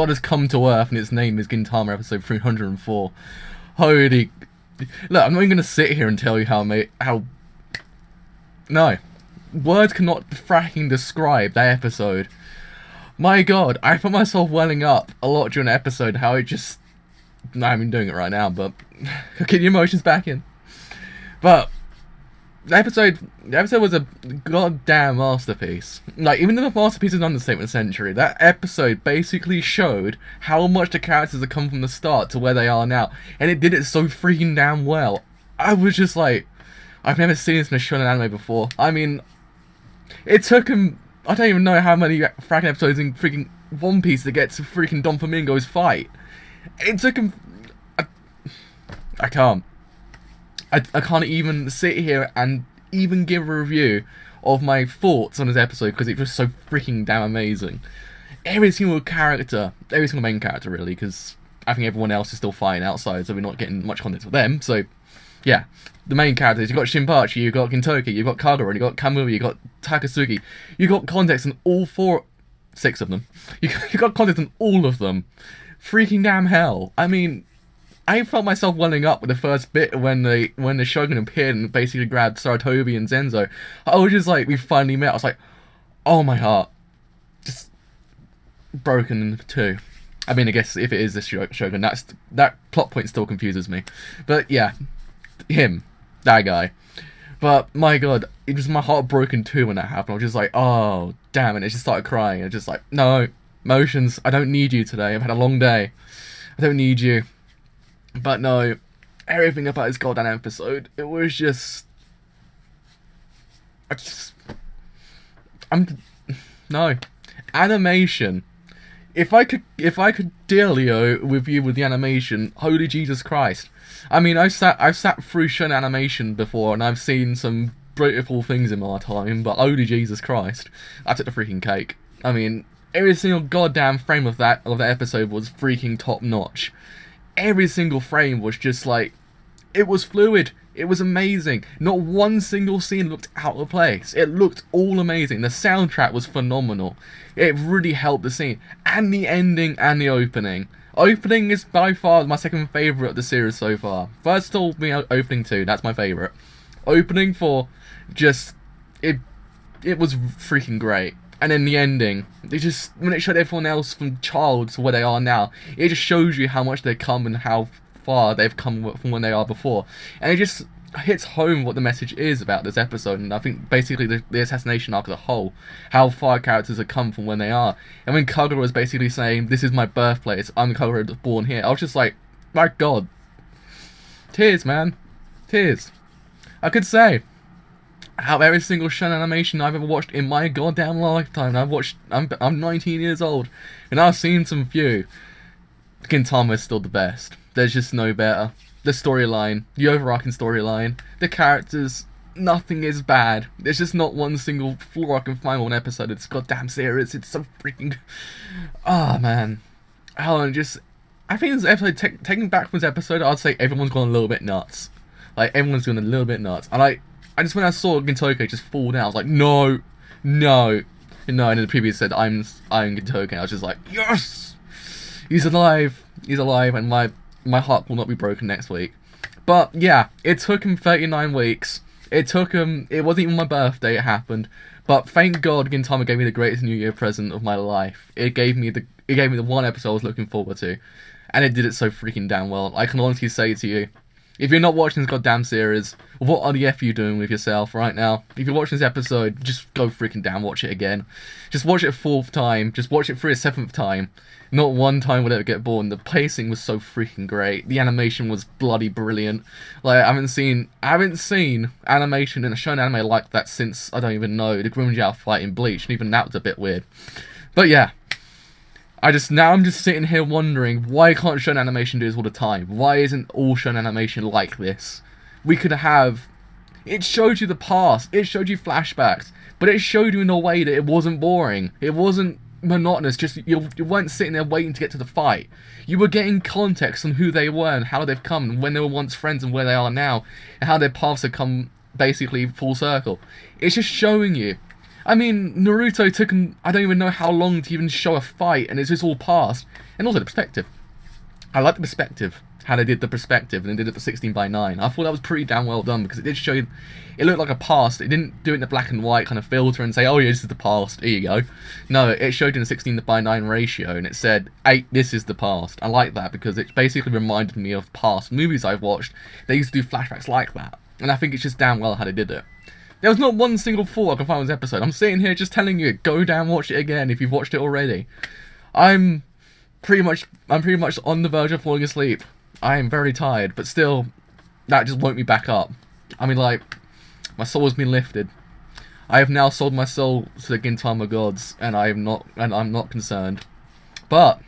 God has come to Earth, and its name is Gintama episode 304. Holy. Look, I'm not even going to sit here and tell you how, mate, how. No. Words cannot fracking describe that episode. My god, I found myself welling up a lot during the episode, how it just. I'm doing it right now, but. Get your emotions back in. But the episode the episode was a goddamn masterpiece. Like even though the masterpiece is an understatement of century, that episode basically showed how much the characters have come from the start to where they are now, and it did it so freaking damn well. I was just like, I've never seen this in a shonen anime before. I mean, it took him. I don't even know how many fracking episodes in freaking One Piece to get to freaking Doflamingo's fight. It took him. I, I can't. I, I can't even sit here and even give a review of my thoughts on this episode because it was so freaking damn amazing. Every single character, every single main character really, because I think everyone else is still fine outside, so we're not getting much content for them. So, yeah, the main characters, you've got Shinpachi, you've got Gintoki, you've got Kagura, you've got Kamui, you've got Takasugi. You've got context in all four, six of them. You, you've got context in all of them. Freaking damn hell. I mean, I felt myself welling up with the first bit when the when the Shogun appeared and basically grabbed Sarutobi and Zenzo. I was just like, we finally met. I was like, oh my heart, just broken in two. I mean, I guess if it is the Shogun, that's that plot point still confuses me. But yeah, him, that guy. But my god, it was my heart broken too when that happened. I was just like, oh damn, and it just started crying. It's just like, no, emotions. I don't need you today. I've had a long day. I don't need you. But no, everything about this goddamn episode, it was just. I just. I'm. No. Animation. If I could, if I could dealio with you with the animation, holy Jesus Christ! I mean, I've sat, I've sat through shonen animation before, and I've seen some beautiful things in my time. But holy Jesus Christ, I took the freaking cake. I mean, every single goddamn frame of that of that episode was freaking top notch every single frame was just like it was fluid. It was amazing. Not one single scene looked out of place. It looked all amazing. The soundtrack was phenomenal. It really helped the scene. And the ending and the opening. Opening is by far my second favorite of the series so far. First told me uh, opening two. That's my favorite. Opening four just it it was freaking great and then the ending, it just when it showed everyone else from child to where they are now, it just shows you how much they've come and how far they've come from when they are before, and it just hits home what the message is about this episode. And I think basically the, the assassination arc as a whole, how far characters have come from when they are, and when Kagura was basically saying, "This is my birthplace. I'm Kagura born here," I was just like, "My God, tears, man, tears." I could say out every single shonen animation I've ever watched in my goddamn lifetime. I've watched. I'm I'm 19 years old, and I've seen some few. Gintama is still the best. There's just no better. The storyline, the overarching storyline, the characters, nothing is bad. There's just not one single flaw I can find on episode. It's goddamn serious. It's so freaking. Ah oh, man, Alan just. I think this episode, taking back from this episode, I'd say everyone's gone a little bit nuts. Like everyone's gone a little bit nuts, and I I just when I saw Gintoki just fall down, I was like, no, no, no. And the previous said, I'm I'm Gintoki. I was just like, yes, he's alive, he's alive, and my my heart will not be broken next week. But yeah, it took him 39 weeks. It took him. It wasn't even my birthday. It happened. But thank God, Gintama gave me the greatest New Year present of my life. It gave me the it gave me the one episode I was looking forward to, and it did it so freaking damn well. I can honestly say to you, if you're not watching this goddamn series, what on the F are you doing with yourself right now? If you're watching this episode, just go freaking down, watch it again. Just watch it a fourth time, just watch it for a seventh time. Not one time would ever get bored. The pacing was so freaking great. The animation was bloody brilliant. Like I haven't seen I haven't seen animation in a show anime like that since I don't even know the Grimmjow fight in Bleach, and even that was a bit weird. But yeah, I just now I'm just sitting here wondering why can't Shonen Animation do this all the time? Why isn't all Shonen Animation like this? We could have. It showed you the past. It showed you flashbacks, but it showed you in a way that it wasn't boring. It wasn't monotonous. Just you, you weren't sitting there waiting to get to the fight. You were getting context on who they were and how they've come, and when they were once friends and where they are now, and how their paths have come basically full circle. It's just showing you I mean, Naruto took, I don't even know how long to even show a fight, and it's just all past. And also the perspective. I like the perspective, how they did the perspective, and they did it for 16 by 9. I thought that was pretty damn well done, because it did show, you, it looked like a past. It didn't do it in the black and white kind of filter and say, oh yeah, this is the past, here you go. No, it showed in a 16 by 9 ratio, and it said, hey, this is the past. I like that, because it basically reminded me of past movies I've watched. They used to do flashbacks like that. And I think it's just damn well how they did it. There was not one single fault I can find with this episode. I'm sitting here just telling you, go down watch it again if you've watched it already. I'm pretty much I'm pretty much on the verge of falling asleep. I am very tired, but still that just woke me back up. I mean like my soul has been lifted. I have now sold my soul to the Gintama gods and I am not and I'm not concerned. But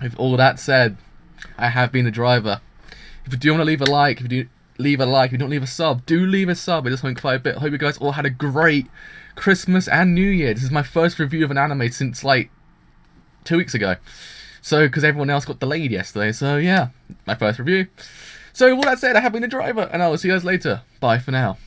with all that said, I have been the driver. If you do want to leave a like, if you do leave a like. If you don't leave a sub, do leave a sub. It does help quite a bit. I hope you guys all had a great Christmas and New Year. This is my first review of an anime since like two weeks ago. So, because everyone else got delayed yesterday. So, yeah, my first review. So, with that said, I have been a driver, and I will see you guys later. Bye for now.